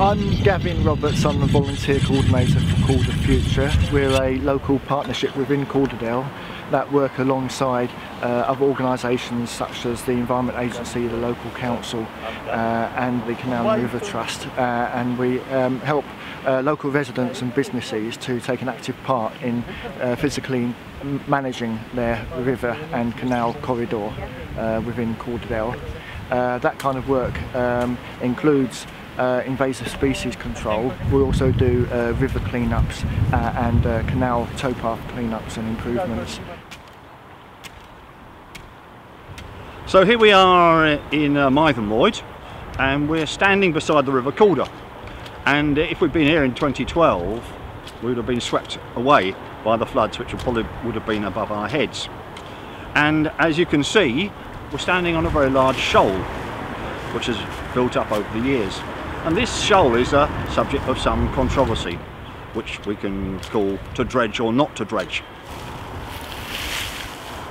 I'm Gavin Roberts, I'm the volunteer coordinator for Calder Future. We're a local partnership within Calderdale that work alongside uh, other organisations such as the Environment Agency, the local council uh, and the Canal and River Trust uh, and we um, help uh, local residents and businesses to take an active part in uh, physically managing their river and canal corridor uh, within Calderdale. that kind of work um, includes uh, invasive species control. We also do uh, river cleanups uh, and uh, canal towpath cleanups and improvements. So here we are in uh, Mytholmroyd and we're standing beside the River Calder and if we'd been here in 2012 we would have been swept away by the floods which probably would have been above our heads and as you can see we're standing on a very large shoal which has built up over the years and this shoal is a subject of some controversy, which we can call to dredge or not to dredge.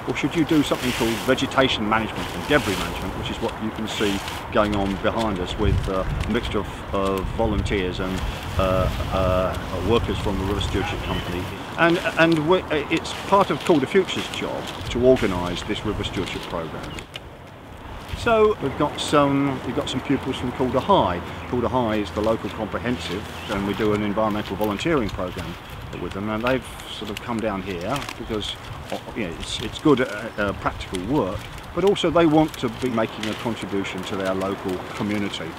Or should you do something called vegetation management and debris management, which is what you can see going on behind us with uh, a mixture of, volunteers and uh, uh, workers from the River Stewardship Company. And, and it's part of Calder Future's job to organise this River Stewardship programme. So we've got some we've got some pupils from Calder High. Calder High is the local comprehensive and we do an environmental volunteering programme with them and they've sort of come down here because you know, it's, it's good uh, uh, practical work but also they want to be making a contribution to their local community.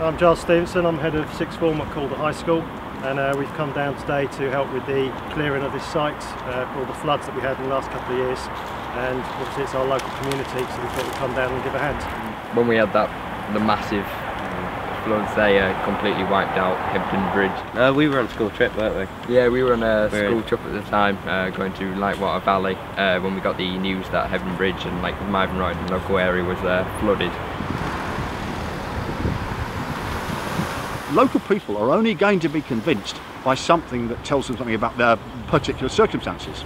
I'm Giles Stevenson, I'm head of sixth form at Calder High School and uh, we've come down today to help with the clearing of this site uh, for all the floods that we had in the last couple of years and obviously it's our local community so we thought we'd come down and give a hand. When we had that, the massive floods they uh, completely wiped out Hebden Bridge. Uh, we were on a school trip weren't we? Yeah we were on a we school trip at the time uh, going to Lightwater Valley uh, when we got the news that Hebden Bridge and like Mytholmroyd and local area was uh, flooded. Local people are only going to be convinced by something that tells them something about their particular circumstances.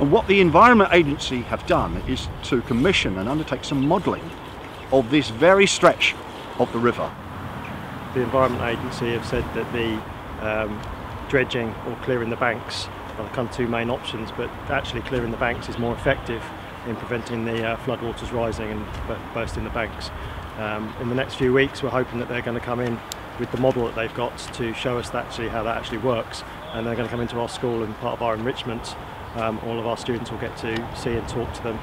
And what the Environment Agency have done is to commission and undertake some modelling of this very stretch of the river. The Environment Agency have said that the um, dredging or clearing the banks are the kind of two main options, but actually clearing the banks is more effective in preventing the uh, floodwaters rising and bursting the banks. Um, in the next few weeks, we're hoping that they're going to come in with the model that they've got to show us actually how that actually works, and they're going to come into our school and part of our enrichment um, all of our students will get to see and talk to them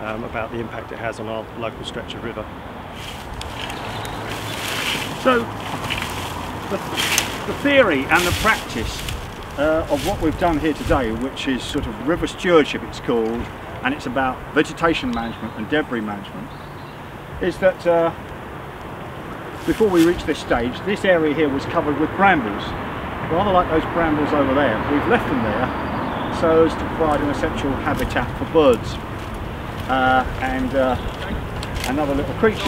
um, about the impact it has on our local stretch of river. So, the, the theory and the practice uh, of what we've done here today, which is sort of river stewardship it's called, and it's about vegetation management and debris management, is that uh, before we reach this stage, this area here was covered with brambles. Rather like those brambles over there, we've left them there so as to provide an essential habitat for birds uh, and, uh, and other little creatures.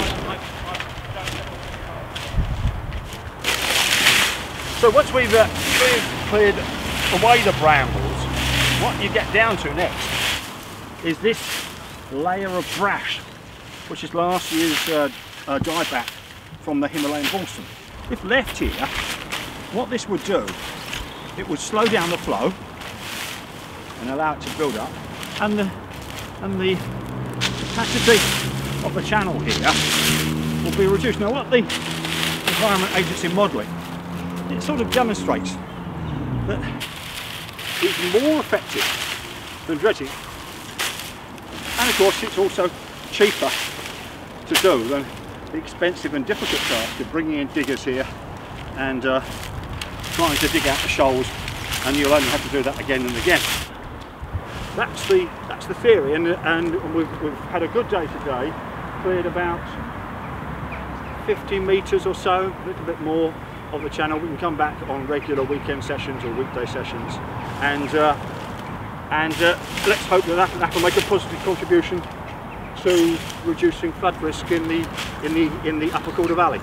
So once we've, uh, cleared away the brambles, what you get down to next is this layer of brash, which is last year's uh, uh, dieback from the Himalayan balsam. If left here, what this would do, it would slow down the flow and allow it to build up. And the and the capacity of the channel here will be reduced. Now what the Environment Agency modelling it sort of demonstrates that it's more effective than dredging. And of course it's also cheaper to do than the expensive and difficult task of bringing in diggers here and uh, trying to dig out the shoals. And you'll only have to do that again and again that's the that's the theory and, and we've, we've had a good day today. Cleared about 50 meters or so a little bit more of the channel. We can come back on regular weekend sessions or weekday sessions. And uh, and uh, let's hope that, that will make a positive contribution to reducing flood risk in the in the in the upper Calder Valley.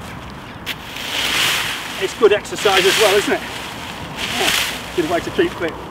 It's good exercise as well isn't it? Yeah, good way to keep fit